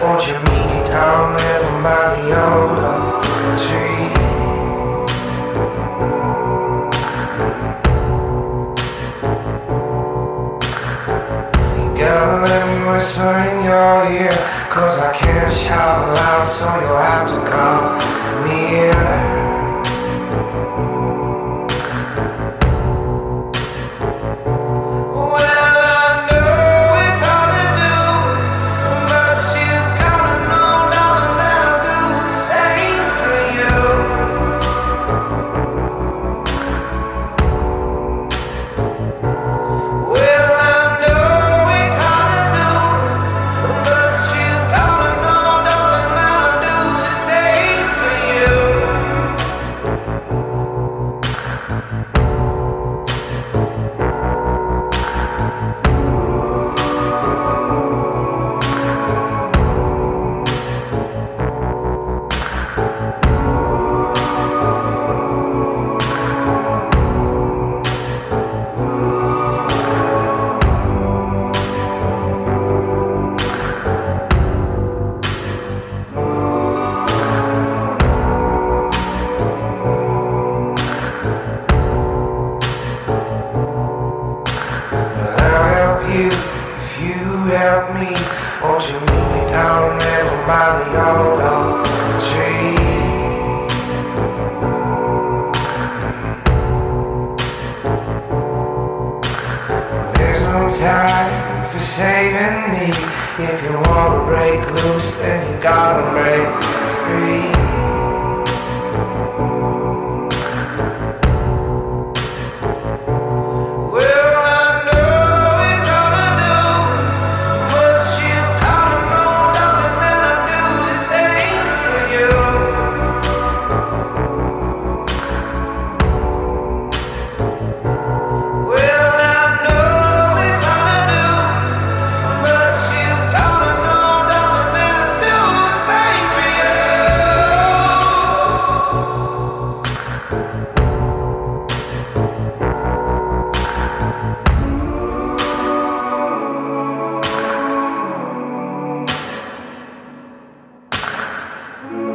Won't you meet me down there by the old oak tree? You gotta let me whisper in your ear Cause I can't shout loud so you'll have to come near Won't you meet me down in my old oak tree? There's no time for saving me. If you wanna break loose, then you gotta break Amen.